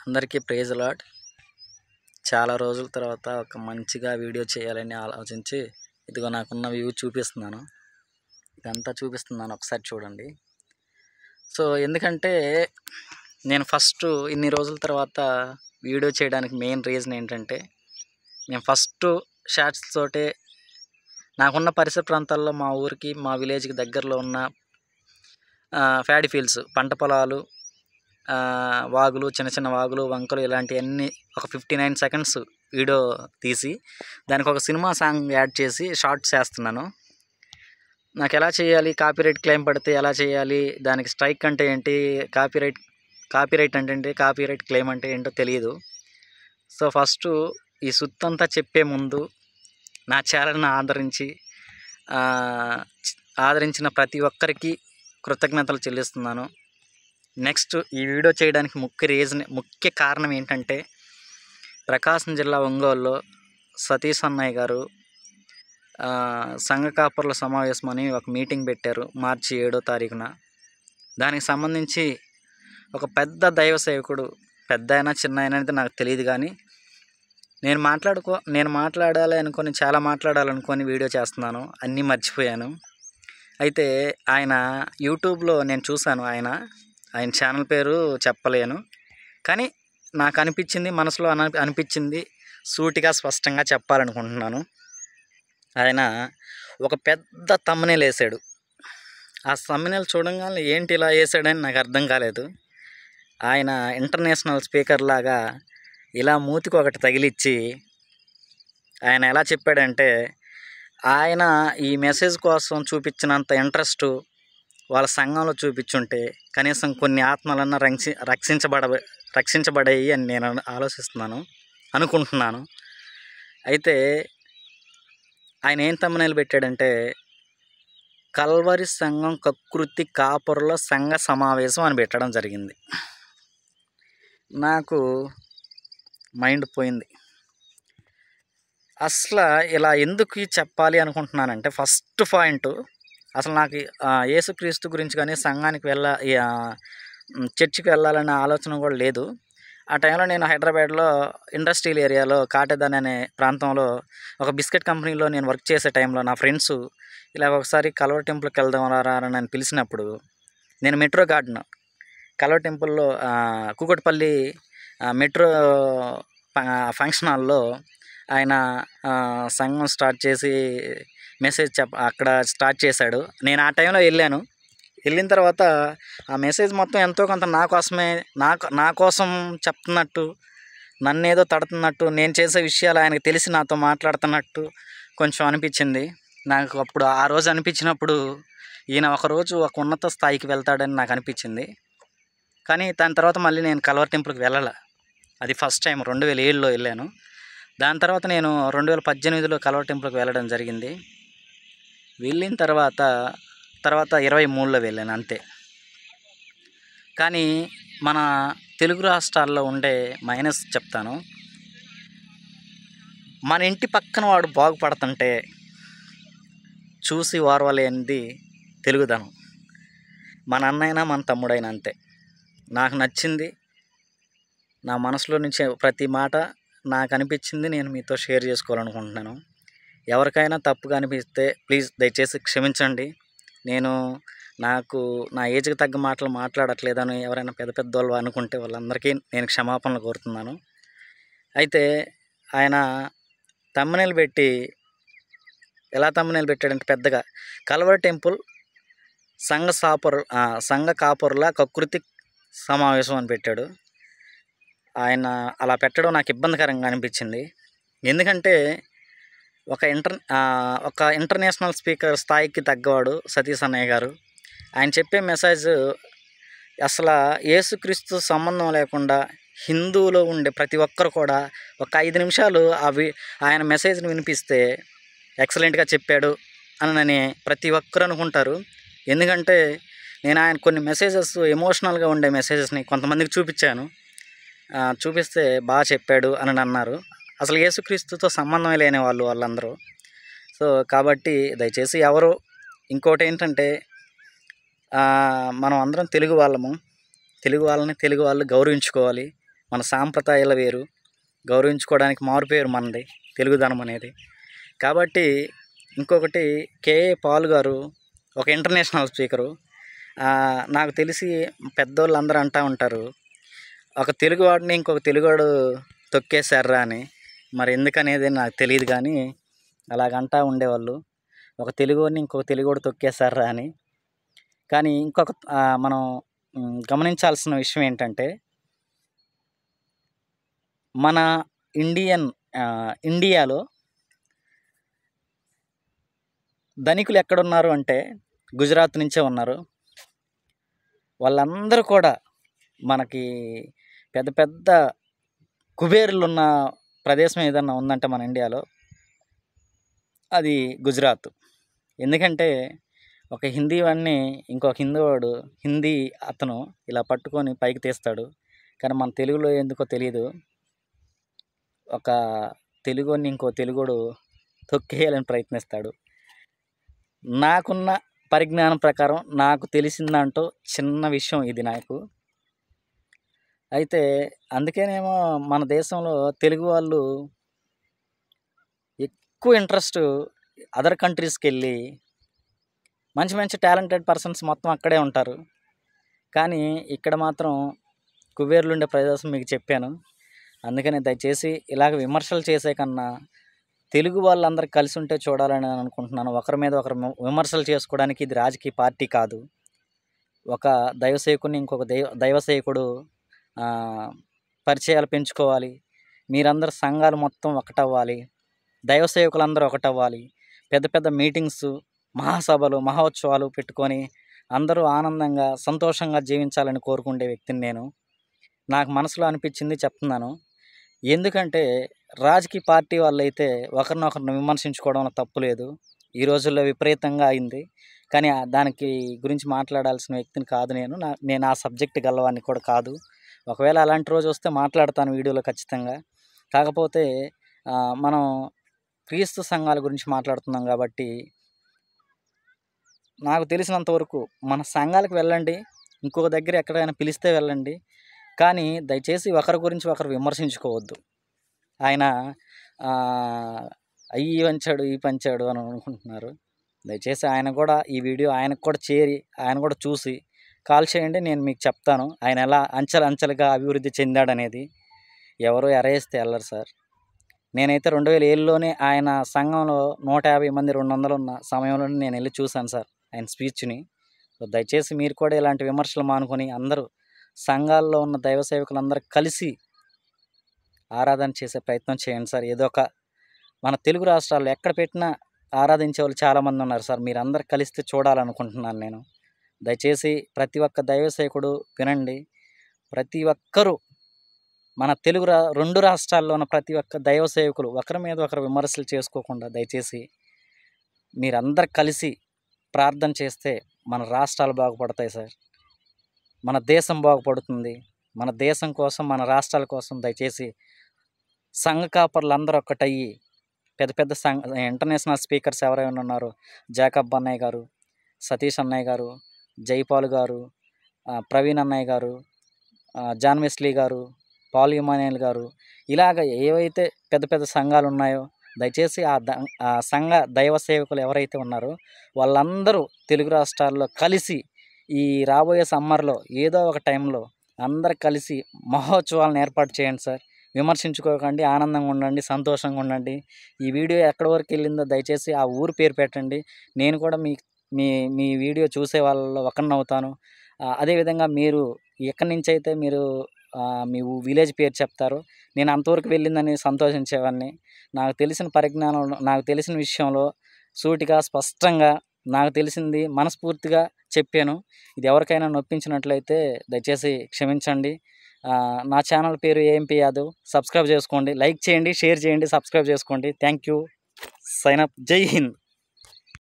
అందరికీ praise lot చాలా రోజుల తర్వాత ఒక మంచిగా వీడియో చేయాలని ఆలోచించి ఇదిగో నాకున్న వ్యూ చూపిస్తున్నాను. ఇదంతా చూపిస్తున్నాను. ఒకసారి చూడండి. సో ఎందుకంటే నేను ఫస్ట్ ఇన్ని రోజుల తర్వాత వీడియో చేయడానికి మెయిన్ రీజన్ ఏంటంటే నేను ఫస్ట్ షార్ట్స్ తోటే నాకున్న పరిసర ప్రాంతాల్లో మా ఊరికి మా విలేజ్కి దగ్గరలో ఉన్న ఫ్యాడీ ఫీల్డ్స్ పంట పొలాలు వాగులు చిన్న చిన్న వాగులు వంకలు ఇలాంటివన్నీ ఒక ఫిఫ్టీ నైన్ సెకండ్స్ వీడియో తీసి దానికి ఒక సినిమా సాంగ్ యాడ్ చేసి షార్ట్స్ చేస్తున్నాను. నాకు ఎలా చేయాలి కాపీరైట్ క్లెయిమ్ పడితే ఎలా చేయాలి దానికి స్ట్రైక్ అంటే ఏంటి కాపీరైట్ కాపీరైట్ అంటే ఏంటి కాపీరైట్ క్లెయిమ్ అంటే ఏంటో తెలియదు సో ఫస్ట్ ఈ సుత్తంతా చెప్పే ముందు నా ఛానల్ని ఆదరించి ఆదరించిన ప్రతి ఒక్కరికి కృతజ్ఞతలు చెల్లిస్తున్నాను. నెక్స్ట్ ఈ వీడియో చేయడానికి ముఖ్య రీజన్ ముఖ్య కారణం ఏంటంటే ప్రకాశం జిల్లా ఒంగోలులో సతీష్ అన్నయ్య గారు ఆ, సంఘ కాపర్ల సమావేశం అని ఒక మీటింగ్ పెట్టారు మార్చి ఏడో తారీఖున. దానికి సంబంధించి ఒక పెద్ద దైవ సేవకుడు పెద్ద అయినా చిన్న అయినా అనేది నాకు తెలియదు కానీ నేను మాట్లాడుకో నేను మాట్లాడాలి అనుకొని చాలా మాట్లాడాలనుకొని వీడియో చేస్తున్నాను అన్నీ మర్చిపోయాను. అయితే ఆయన యూట్యూబ్లో నేను చూశాను ఆయన. ఆయన ఛానల్ పేరు చెప్పలేను. కానీ నాకు అనిపించింది మనసులో అన అనిపించింది సూటిగా స్పష్టంగా చెప్పాలనుకుంటున్నాను. ఆయన ఒక పెద్ద తమ్మనేలు వేసాడు. ఆ తమ్మనేలు చూడంగానే ఏంటి ఇలా వేసాడని నాకు అర్థం కాలేదు. ఆయన ఇంటర్నేషనల్ స్పీకర్ లాగా ఇలా మూతికి ఒకటి తగిలిచ్చి ఆయన ఎలా చెప్పాడంటే ఆయన ఈ మెసేజ్ కోసం చూపించినంత ఇంట్రెస్ట్ వాళ్ళ సంఘంలో చూపించుంటే కనీసం కొన్ని ఆత్మలన్నా రక్షి రక్షించబడ రక్షించబడాయి అని నేను ఆలోచిస్తున్నాను అనుకుంటున్నాను. అయితే ఆయన ఏం తమ్మనేలు పెట్టాడంటే కల్వరి సంఘం కకృతి కాపురలో సంఘ సమావేశం అని పెట్టడం జరిగింది. నాకు మైండ్ పోయింది. అసలు ఇలా ఎందుకు చెప్పాలి అనుకుంటున్నానంటే ఫస్ట్ పాయింట్ అసలు నాకు యేసుక్రీస్తు గురించి కానీ సంఘానికి వెళ్ళ చర్చికి వెళ్ళాలనే ఆలోచన కూడా లేదు. ఆ టైంలో నేను హైదరాబాద్లో ఇండస్ట్రియల్ ఏరియాలో కాటేదాన్ అనే ప్రాంతంలో ఒక బిస్కెట్ కంపెనీలో నేను వర్క్ చేసే టైంలో నా ఫ్రెండ్స్ ఇలా ఒకసారి కలవర్ టెంపుల్కి వెళ్దాం రా అని నన్ను పిలిచినప్పుడు నేను మెట్రో గార్డెన్. కలవర్ టెంపుల్లో కూకట్పల్లి మెట్రో ఫంక్షన్ హాల్లో ఆయన సంఘం స్టార్ట్ చేసి మెసేజ్ చెప్ప అక్కడ స్టార్ట్ చేశాడు. నేను ఆ టైంలో వెళ్ళాను. వెళ్ళిన తర్వాత ఆ మెసేజ్ మొత్తం ఎంతో కొంత నా కోసమే నా నా కోసం చెప్తున్నట్టు నన్ను ఏదో తడుతున్నట్టు నేను చేసే విషయాలు ఆయనకు తెలిసి నాతో మాట్లాడుతున్నట్టు కొంచెం అనిపించింది. నాకు అప్పుడు ఆ రోజు అనిపించినప్పుడు ఈయన ఒకరోజు ఒక ఉన్నత స్థాయికి వెళ్తాడని నాకు అనిపించింది. కానీ దాని తర్వాత మళ్ళీ నేను కల్వర్ టెంపుల్కి వెళ్ళాల. అది ఫస్ట్ టైం రెండు వేల ఏడులో వెళ్ళాను. దాని తర్వాత నేను రెండు వేల పద్దెనిమిదిలో కల్వర్ టెంపుల్కి వెళ్ళడం జరిగింది. వెళ్ళిన తర్వాత తర్వాత ఇరవై మూడులో వెళ్ళాను అంతే. కానీ మన తెలుగు రాష్ట్రాల్లో ఉండే మైనస్ చెప్తాను. మన ఇంటి పక్కన వాడు బాగుపడుతుంటే చూసి ఓర్వలేనిది తెలుగుదనం. మన అన్నైనా మన తమ్ముడైనా అంతే. నాకు నచ్చింది నా మనసులో నుంచి ప్రతి మాట నాకు అనిపించింది నేను మీతో షేర్ చేసుకోవాలనుకుంటున్నాను. ఎవరికైనా తప్పుగా అనిపిస్తే ప్లీజ్ దయచేసి క్షమించండి. నేను నాకు నా ఏజ్కి తగ్గ మాటలు మాట్లాడట్లేదని ఎవరైనా పెద్ద పెద్ద వాళ్ళు అనుకుంటే వాళ్ళందరికీ నేను క్షమాపణలు కోరుతున్నాను. అయితే ఆయన తమ్మనేలు పెట్టి ఎలా తమ్మనేలు పెట్టాడంటే పెద్దగా కల్వర్ టెంపుల్ సంఘ సాపరు సంఘ కాపురుల కకృతి సమావేశం అని పెట్టాడు. ఆయన అలా పెట్టడం నాకు ఇబ్బందికరంగా అనిపించింది. ఎందుకంటే ఒక ఇంటర్ ఒక ఇంటర్నేషనల్ స్పీకర్ స్థాయికి తగ్గవాడు సతీష్ అన్నయ్య గారు. ఆయన చెప్పే మెసేజ్ అసలు యేసుక్రీస్తు సంబంధం లేకుండా హిందువులో ఉండే ప్రతి ఒక్కరు కూడా ఒక ఐదు నిమిషాలు అవి ఆయన మెసేజ్ని వినిపిస్తే ఎక్సలెంట్గా చెప్పాడు అని ప్రతి ఒక్కరు అనుకుంటారు. ఎందుకంటే నేను ఆయన కొన్ని మెసేజెస్ ఎమోషనల్గా ఉండే మెసేజెస్ని కొంతమందికి చూపించాను. చూపిస్తే బాగా చెప్పాడు అని అన్నారు. అసలు యేసుక్రీస్తుతో సంబంధం లేని వాళ్ళు వాళ్ళందరూ. సో కాబట్టి దయచేసి ఎవరు ఇంకోటి ఏంటంటే మనం అందరం తెలుగు వాళ్ళము. తెలుగు వాళ్ళని తెలుగు వాళ్ళు గౌరవించుకోవాలి. మన సాంప్రదాయాల వేరు. గౌరవించుకోవడానికి మారు పేరు మనది తెలుగుదనం అనేది. కాబట్టి ఇంకొకటి కేఏ పాల్ గారు ఒక ఇంటర్నేషనల్ స్పీకరు. నాకు తెలిసి పెద్దోళ్ళు అందరూ అంటూ ఉంటారు ఒక తెలుగువాడిని ఇంకొక తెలుగువాడు తొక్కేశారా అని. మరి ఎందుకనేది నాకు తెలియదు కానీ అలాగంటా ఉండేవాళ్ళు. ఒక తెలుగుని ఇంకొక తెలుగుడు తొక్కేశారా అని. కానీ ఇంకొక మనం గమనించాల్సిన విషయం ఏంటంటే మన ఇండియన్ ఇండియాలో ధనికులు ఎక్కడున్నారు అంటే గుజరాత్ నుంచే ఉన్నారు. వాళ్ళందరూ కూడా మనకి పెద్ద పెద్ద కుబేరులు ఉన్న ప్రదేశం ఏదన్నా ఉందంటే మన ఇండియాలో అది గుజరాత్. ఎందుకంటే ఒక హిందీ వాడిని ఇంకొక హిందీ వాడు హిందీ అతను ఇలా పట్టుకొని పైకి తీస్తాడు. కానీ మన తెలుగులో ఎందుకో తెలియదు ఒక తెలుగుని ఇంకో తెలుగుడు తొక్కేయాలని ప్రయత్నిస్తాడు. నాకున్న పరిజ్ఞానం ప్రకారం నాకు తెలిసిందంటూ చిన్న విషయం ఇది నాకు. అయితే అందుకేనేమో మన దేశంలో తెలుగు వాళ్ళు ఎక్కువ ఇంట్రెస్ట్ అదర్ కంట్రీస్కి వెళ్ళి మంచి మంచి టాలెంటెడ్ పర్సన్స్ మొత్తం అక్కడే ఉంటారు. కానీ ఇక్కడ మాత్రం కుబేర్లు ఉండే ప్రదేశం మీకు చెప్పాను. అందుకని దయచేసి ఇలాగ విమర్శలు చేసే కన్నా తెలుగు వాళ్ళందరూ కలిసి ఉంటే చూడాలని అనుకుంటున్నాను. ఒకరి మీద ఒకరు విమర్శలు చేసుకోవడానికి ఇది రాజకీయ పార్టీ కాదు. ఒక దైవసేకుని ఇంకొక దైవ దైవసేకుడు పరిచయాలు పెంచుకోవాలి. మీరందరూ సంఘాలు మొత్తం ఒకటవ్వాలి. దైవ సేవకులందరూ ఒకటవ్వాలి. పెద్ద పెద్ద మీటింగ్స్ మహాసభలు మహోత్సవాలు పెట్టుకొని అందరూ ఆనందంగా సంతోషంగా జీవించాలని కోరుకుండే వ్యక్తిని నేను. నాకు మనసులో అనిపించింది చెప్తున్నాను. ఎందుకంటే రాజకీయ పార్టీ వాళ్ళైతే ఒకరినొకరిని విమర్శించుకోవడంలో తప్పు లేదు. ఈ రోజుల్లో విపరీతంగా అయింది. కానీ దానికి గురించి మాట్లాడాల్సిన వ్యక్తిని కాదు నేను. నా నేను ఆ సబ్జెక్ట్ గలవాన్ని కూడా కాదు. ఒకవేళ అలాంటి రోజు వస్తే మాట్లాడతాను వీడియోలో ఖచ్చితంగా. కాకపోతే మనం క్రీస్తు సంఘాల గురించి మాట్లాడుతున్నాం కాబట్టి నాకు తెలిసినంతవరకు మన సంఘాలకు వెళ్ళండి ఇంకొక దగ్గర ఎక్కడైనా పిలిస్తే వెళ్ళండి కానీ దయచేసి ఒకరి గురించి ఒకరు విమర్శించుకోవద్దు. ఆయన అయ్యి పంచాడు ఈ పంచాడు అని అనుకుంటున్నారు. దయచేసి ఆయన కూడా ఈ వీడియో ఆయనకు కూడా చేరి ఆయన కూడా చూసి కాల్ చేయండి నేను మీకు చెప్తాను. ఆయన ఎలా అంచెలు అంచెలుగా అభివృద్ధి చెందాడనేది ఎవరు ఎరేస్తే వెళ్ళరు సార్. నేనైతే రెండు వేల ఏళ్ళలోనే ఆయన సంఘంలో నూట యాభై మంది రెండు వందలు ఉన్న సమయంలోనే నేను వెళ్ళి చూశాను సార్ ఆయన స్పీచ్ని. దయచేసి మీరు కూడా ఇలాంటి విమర్శలు మానుకొని అందరూ సంఘాల్లో ఉన్న దైవ సేవకులందరూ కలిసి ఆరాధన చేసే ప్రయత్నం చేయండి సార్. ఏదో ఒక మన తెలుగు రాష్ట్రాల్లో ఎక్కడ పెట్టినా ఆరాధించే వాళ్ళు చాలామంది ఉన్నారు సార్. మీరందరూ కలిస్తే చూడాలనుకుంటున్నాను నేను. దయచేసి ప్రతి ఒక్క దైవ సేవకుడు వినండి. ప్రతి ఒక్కరూ మన తెలుగు రా రెండు రాష్ట్రాల్లో ఉన్న ప్రతి ఒక్క దైవ సేవకులు ఒకరి మీద ఒకరు విమర్శలు చేసుకోకుండా దయచేసి మీరందరు కలిసి ప్రార్థన చేస్తే మన రాష్ట్రాలు బాగుపడతాయి సార్. మన దేశం బాగుపడుతుంది. మన దేశం కోసం మన రాష్ట్రాల కోసం దయచేసి సంఘ కాపర్లు అందరూ ఒక్కటయ్యి పెద్ద పెద్ద సంఘ ఇంటర్నేషనల్ స్పీకర్స్ ఎవరైనా ఉన్నారు జాకబ్ అన్నయ్య గారు సతీష్ అన్నయ్య గారు జైపాల్ గారు ప్రవీణ్ అన్నయ్య గారు జాన్ వెస్లీ గారు పాల్ ఇమానియల్ గారు ఇలాగ ఏవైతే పెద్ద పెద్ద సంఘాలు ఉన్నాయో దయచేసి ఆ ద ఆ సంఘ దైవ సేవకులు ఎవరైతే ఉన్నారో వాళ్ళందరూ తెలుగు రాష్ట్రాల్లో కలిసి ఈ రాబోయే సమ్మర్లో ఏదో ఒక టైంలో అందరు కలిసి మహోత్సవాలను ఏర్పాటు చేయండి సార్. విమర్శించుకోకండి ఆనందంగా ఉండండి సంతోషంగా ఉండండి. ఈ వీడియో ఎక్కడి వరకు వెళ్ళిందో దయచేసి ఆ ఊరు పేరు పెట్టండి. నేను కూడా మీ మీ మీ వీడియో చూసే వాళ్ళలో ఒకరిని అవుతాను. అదేవిధంగా మీరు ఎక్కడి నుంచి అయితే మీరు మీ విలేజ్ పేరు చెప్తారో. నేను అంతవరకు వెళ్ళిందని సంతోషించేవాడిని. నాకు తెలిసిన పరిజ్ఞానం నాకు తెలిసిన విషయంలో సూటిగా స్పష్టంగా నాకు తెలిసింది మనస్ఫూర్తిగా చెప్పాను. ఇది ఎవరికైనా నొప్పించినట్లయితే దయచేసి క్షమించండి. నా ఛానల్ పేరు ఏఎంపీ యాదవ్. సబ్స్క్రైబ్ చేసుకోండి. లైక్ చేయండి షేర్ చేయండి సబ్స్క్రైబ్ చేసుకోండి. Thank you. Sign up. Jai Hind.